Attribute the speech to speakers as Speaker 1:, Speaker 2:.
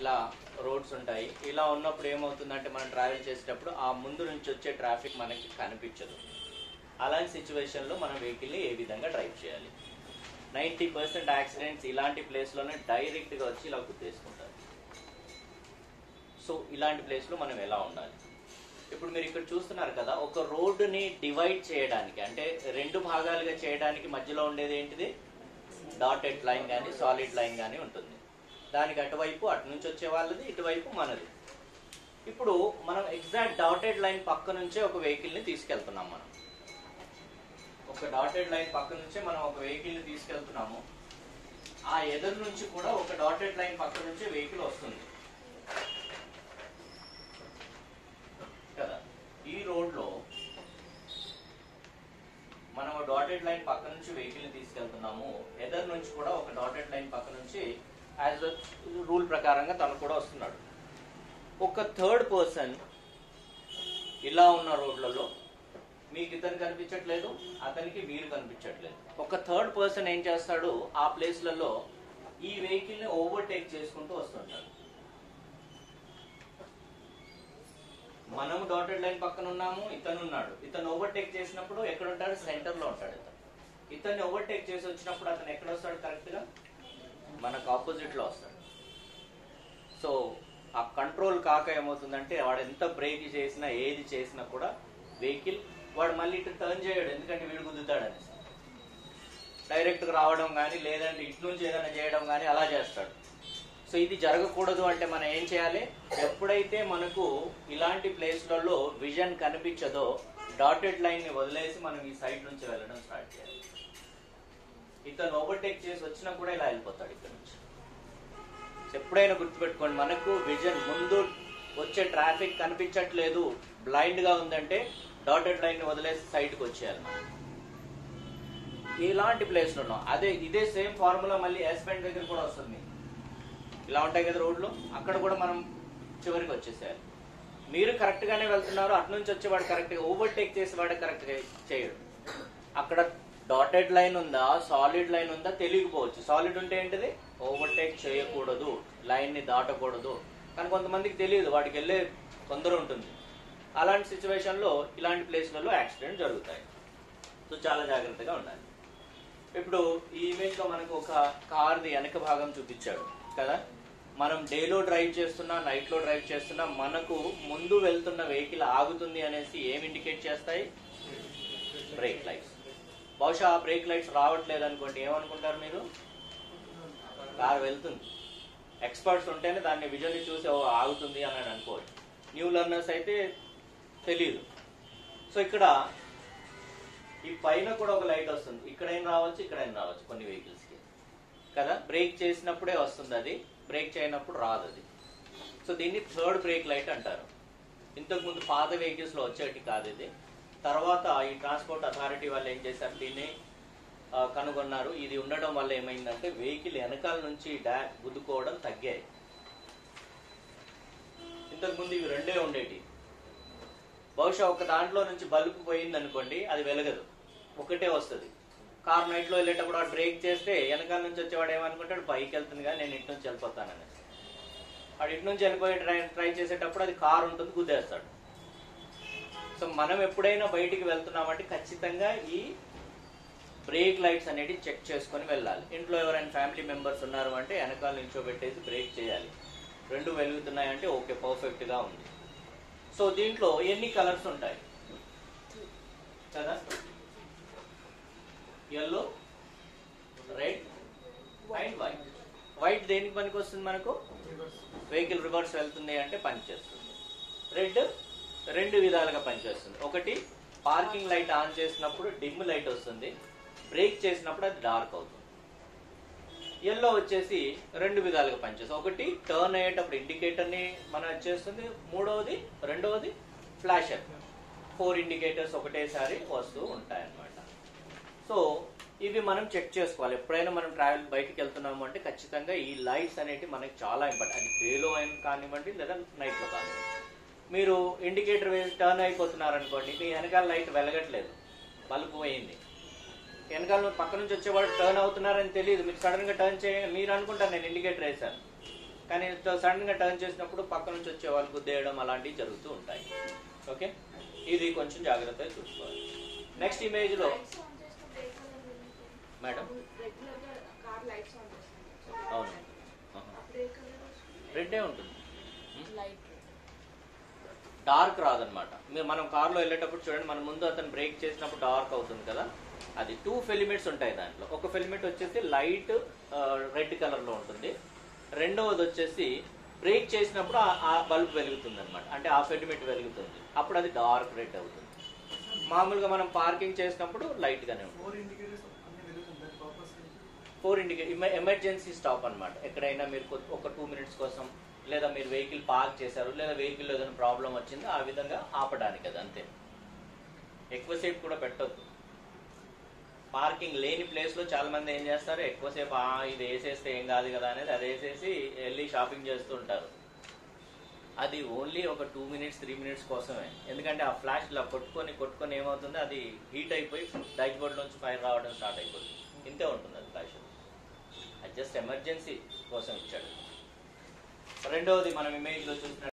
Speaker 1: ఇలా రోడ్స్ ఉంటాయి. ఇలా ఉన్నప్పుడు ఏమవుతుందంటే మనం ట్రావెల్ చేసేటప్పుడు ఆ ముందు నుంచి వచ్చే ట్రాఫిక్ మనకి కనిపించదు. అలాంటి సిచ్యువేషన్లో మనం వెహికల్ని ఏ విధంగా డ్రైవ్ చేయాలి? నైంటీ పర్సెంట్ యాక్సిడెంట్స్ ఇలాంటి ప్లేస్లోనే డైరెక్ట్గా వచ్చి ఇలా గుర్తేసుకుంటారు. సో ఇలాంటి ప్లేస్లో మనం ఎలా ఉండాలి? ఇప్పుడు మీరు ఇక్కడ చూస్తున్నారు కదా ఒక రోడ్డుని డివైడ్ చేయడానికి అంటే రెండు భాగాలుగా చేయడానికి మధ్యలో ఉండేది ఏంటిది? డాటెడ్ లైన్ కానీ సాలిడ్ లైన్ కానీ ఉంటుంది. దానికి అటువైపు అటు నుంచి వచ్చే వాళ్ళది ఇటువైపు మనది. ఇప్పుడు మనం ఎగ్జాక్ట్ డాటెడ్ లైన్ పక్క నుంచే ఒక వెహికల్ని తీసుకెళ్తున్నాం మనం. ఒక డాటెడ్ లైన్ పక్క నుంచే మనం ఒక వెహికల్ని తీసుకెళ్తున్నాము. ఆ ఎదురు నుంచి కూడా ఒక డాటెడ్ లైన్ పక్క నుంచే వెహికల్ వస్తుంది. కదా? ఈ రోడ్లో మనం డాటెడ్ లైన్ పక్క నుంచి వెహికల్ని తీసుకెళ్తున్నాము. ఎదర్ నుంచి కూడా ఒక డాటెడ్ లైన్ పక్క నుంచి యాజ్ రూల్ ప్రకారంగా తను కూడా వస్తున్నాడు. ఒక థర్డ్ పర్సన్ ఇలా ఉన్న రోడ్లలో మీకు ఇతను కనిపించట్లేదు అతనికి మీరు కనిపించట్లేదు. ఒక థర్డ్ పర్సన్ ఏం చేస్తాడు ఆ ప్లేస్లలో ఈ వెహికల్ని ఓవర్టేక్ చేసుకుంటూ వస్తుంటాడు. మనము డాటెడ్ లైన్ పక్కన ఉన్నాము ఇతను ఉన్నాడు. ఇతను ఓవర్టేక్ చేసినప్పుడు ఎక్కడ ఉంటాడు సెంటర్లో ఉంటాడు ఇతను. ఇతన్ని ఓవర్టేక్ చేసి వచ్చినప్పుడు అతను ఎక్కడ వస్తాడు? కరెక్ట్గా మనకు ఆపోజిట్లో వస్తాడు. సో ఆ కంట్రోల్ కాక ఏమవుతుందంటే వాడు ఎంత బ్రేక్ చేసినా ఏది చేసినా కూడా వెహికల్ వాడు మళ్ళీ ఇటు టర్న్ చేయడు. ఎందుకంటే వీడు గుద్దుతాడని. డైరెక్ట్గా రావడం కానీ లేదంటే ఇటు నుంచి ఏదైనా చేయడం కానీ అలా చేస్తాడు. సో ఇది జరగకూడదు అంటే మనం ఏం చేయాలి? ఎప్పుడైతే మనకు ఇలాంటి ప్లేస్లలో విజన్ కనిపించదో డాటెడ్ లైన్ని వదిలేసి మనం ఈ సైడ్ నుంచి వెళ్ళడం స్టార్ట్ చేయాలి. ఇతను ఓవర్టేక్ చేసి వచ్చినా కూడా ఇలా వెళ్ళిపోతాడు ఇక్కడ నుంచి. ఎప్పుడైనా గుర్తుపెట్టుకోండి మనకు విజన్ ముందు వచ్చే ట్రాఫిక్ కనిపించట్లేదు బ్లైండ్గా ఉందంటే డాటెడ్ లైన్ వదిలేసి సైడ్కి వచ్చేయాలి మనం. ఇలాంటి ప్లేస్లో ఉన్నాం. అదే ఇదే సేమ్ ఫార్ములా మళ్ళీ ఎస్ బ్యాండ్ దగ్గర కూడా వస్తుంది. ఇలా ఉంటాయి కదా రోడ్లు అక్కడ కూడా మనం చివరికి వచ్చేసేయాలి. మీరు కరెక్ట్ గానే వెళ్తున్నారు అటు నుంచి వచ్చేవాడు కరెక్ట్గా ఓవర్టేక్ చేసేవాడు కరెక్ట్గా చేయడు. అక్కడ డాటెడ్ లైన్ ఉందా సాలిడ్ లైన్ ఉందా తెలియకపోవచ్చు. సాలిడ్ ఉంటే ఏంటిది? ఓవర్టేక్ చేయకూడదు. లైన్ని దాటకూడదు. కానీ కొంతమందికి తెలియదు. వాటికి వెళ్ళే తొందర ఉంటుంది. అలాంటి సిచ్యువేషన్లో ఇలాంటి ప్లేస్లలో యాక్సిడెంట్ జరుగుతాయి. సో చాలా జాగ్రత్తగా ఉండాలి. ఇప్పుడు ఈ ఇమేజ్లో మనకు ఒక కార్ది వెనక భాగం చూపించాడు. కదా? మనం డేలో డ్రైవ్ చేస్తున్నా నైట్లో డ్రైవ్ చేస్తున్నా మనకు ముందు వెళ్తున్న వెహికల్ ఆగుతుంది అనేసి ఏం ఇండికేట్ చేస్తాయి? బ్రేక్ లైట్స్ బహుశా బ్రేక్ లైట్స్ రావట్లేదు అనుకోండి ఏమనుకుంటారు మీరు? కార్ వెళ్తుంది. ఎక్స్పర్ట్స్ ఉంటేనే దాన్ని విజువల్లీ చూసి ఆగుతుంది అని అనుకోవచ్చు న్యూ లర్నర్స్ అయితే తెలియదు సో ఇక్కడ ఈ పైన కూడా ఒక లైట్ వస్తుంది. ఇక్కడైనా రావచ్చు ఇక్కడైనా రావచ్చు కొన్ని వెహికల్స్కి కదా? బ్రేక్ చేసినప్పుడే వస్తుంది అది. బ్రేక్ చేయనప్పుడు రాదు అది. సో దీన్ని థర్డ్ బ్రేక్ లైట్ అంటారు. ఇంతకు ముందు పాత వెహికల్స్లో వచ్చేటి కాదు ఇది. తర్వాత ఈ ట్రాన్స్పోర్ట్ అథారిటీ వాళ్ళు ఏం చేశారు? దీన్ని కనుగొన్నారు. ఇది ఉండడం వల్ల ఏమైందంటే వెహికల్ వెనకాల నుంచి డా గుద్దుకోవడం తగ్గాయి. ఇంతకుముందు ఇవి రెండే ఉండేటి బహుశా ఒక దాంట్లో నుంచి బల్బు పోయింది అనుకోండి అది వెలగదు. ఒకటే వస్తుంది. కార్ నైట్లో వెళ్ళేటప్పుడు ఆ బ్రేక్ చేస్తే వెనకాల నుంచి వచ్చేవాడు ఏమనుకుంటాడు? పైకి వెళ్తుంది కానీ నేను ఇటు నుంచి వెళ్ళిపోతానని. వాడు ఇటు నుంచి వెళ్ళిపోయి ట్రై ట్రై చేసేటప్పుడు అది కార్ ఉంటుంది గుద్దేస్తాడు. సో మనం ఎప్పుడైనా బయటికి వెళ్తున్నామంటే ఖచ్చితంగా ఈ బ్రేక్ లైట్స్ అనేవి చెక్ చేసుకొని వెళ్ళాలి. ఇంట్లో ఎవరైనా ఫ్యామిలీ మెంబర్స్ ఉన్నారు అంటే వెనకాల నిల్చోబెట్టేసి బ్రేక్ చేయాలి. రెండు వెలుగుతున్నాయంటే ఓకే పర్ఫెక్ట్గా ఉంది. సో దీంట్లో ఎన్ని కలర్స్ ఉంటాయి? కదా? Yellow red and white white దేనికి పనికి వస్తుంది మనకు వెహికల్ రివర్స్ వెళ్తుంది అంటే పనిచేస్తుంది. రెడ్ రెండు విధాలుగా పనిచేస్తుంది. ఒకటి పార్కింగ్ లైట్ ఆన్ చేసినప్పుడు డిమ్ లైట్ వస్తుంది. బ్రేక్ చేసినప్పుడు అది డార్క్ అవుతుంది. ఎల్లో వచ్చేసి రెండు విధాలుగా పనిచేస్తుంది. ఒకటి టర్న్ అయ్యేటప్పుడు ఇండికేటర్ని మనం చేస్తుంది. మూడవది రెండవది ఫ్లాషర్ ఫోర్ ఇండికేటర్స్ ఒకటేసారి వస్తూ ఉంటాయి అన్నమాట సో ఇవి మనం చెక్ చేసుకోవాలి. ఎప్పుడైనా మనం ట్రావెల్ బయటకు వెళ్తున్నాము అంటే ఖచ్చితంగా ఈ లైట్స్ అనేవి మనకి చాలా ఇంపార్టెంట్. అది డేలో అయిన కానివ్వండి లేదా నైట్లో కానివ్వండి. మీరు ఇండికేటర్ వేసి టర్న్ అయిపోతున్నారు అనుకోండి మీ వెనకాల లైట్ వెలగట్లేదు. బల్బు పోయింది. వెనకాల పక్క నుంచి వచ్చేవాడు టర్న్ అవుతున్నారని తెలియదు. మీరు సడన్గా టర్న్ చేయ మీరు అనుకుంటారు నేను ఇండికేటర్ వేసాను కానీ సడన్గా టర్న్ చేసినప్పుడు పక్క నుంచి వచ్చే వాళ్ళు గుద్దేయడం అలాంటివి జరుగుతూ ఉంటాయి. ఓకే? ఇది కొంచెం జాగ్రత్తగా చూసుకోవాలి. నెక్స్ట్ ఇమేజ్లో
Speaker 2: లైట్స్ ఆన్ చేస్తే బ్రేక్ కలర్ వెలుగుతుంది.
Speaker 1: మేడం అవును. రెడ్డే ఉంటుంది.
Speaker 2: లైట్
Speaker 1: డార్క్ రాదనమాట. మీరు మనం కార్లో వెళ్ళేటప్పుడు చూడండి మన ముందు అతను బ్రేక్ చేసినప్పుడు డార్క్ అవుతుంది కదా. అది టూ ఫిలిమెంట్స్ ఉంటాయి దాంట్లో. ఒక ఫిలిమెంట్ వచ్చేసి లైట్ రెడ్ కలర్లో ఉంటుంది. రెండవది వచ్చేసి బ్రేక్ చేసినప్పుడు ఆ- బల్బ్ వెలుగుతుంది అనమాట అంటే ఆ ఫిలిమెంట్ వెలుగుతుంది. అప్పుడు అది డార్క్ రెడ్ అవుతుంది. మామూలుగా మనం పార్కింగ్ చేసినప్పుడు లైట్ గానే ఉంటుంది.
Speaker 3: ఫోర్ ఇండికేటర్స్ అన్ని వెలుగుతుంది? పర్పస్
Speaker 1: ఫోర్ ఇండికే ఎమర్జెన్సీ స్టాప్ అన్నమాట ఎక్కడైనా మీరు ఒక టూ మినిట్స్ కోసం లేదా మీరు వెహికల్ పార్క్ చేశారు లేదా వెహికల్ ఏదైనా ప్రాబ్లం వచ్చిందో ఆ విధంగా ఆపడానికి అది అంతే. ఎక్కువసేపు కూడా పెట్టద్దు. పార్కింగ్ లేని ప్లేస్లో చాలామంది చాలా మంది ఏం చేస్తారు ఎక్కువసేపు ఇది వేసేస్తే ఏం కాదు కదా అనేది అది వేసేసి వెళ్ళి షాపింగ్ చేస్తూ ఉంటారు. అది ఓన్లీ ఒక టూ మినిట్స్ త్రీ మినిట్స్ కోసమే. ఎందుకంటే ఆ ఫ్లాష్ ఇలా కొట్టుకొని కొట్టుకొని ఏమవుతుంది అది హీట్ అయిపోయి డైట్ బోర్డ్ నుంచి ఫైర్ రావడం స్టార్ట్ అయిపోతుంది. ఇంతే ఉంటుంది అది ఫ్లాష్. అది జస్ట్ ఎమర్జెన్సీ కోసం ఇచ్చాడు. రెండవది మనం ఇమేజ్లో చూసిన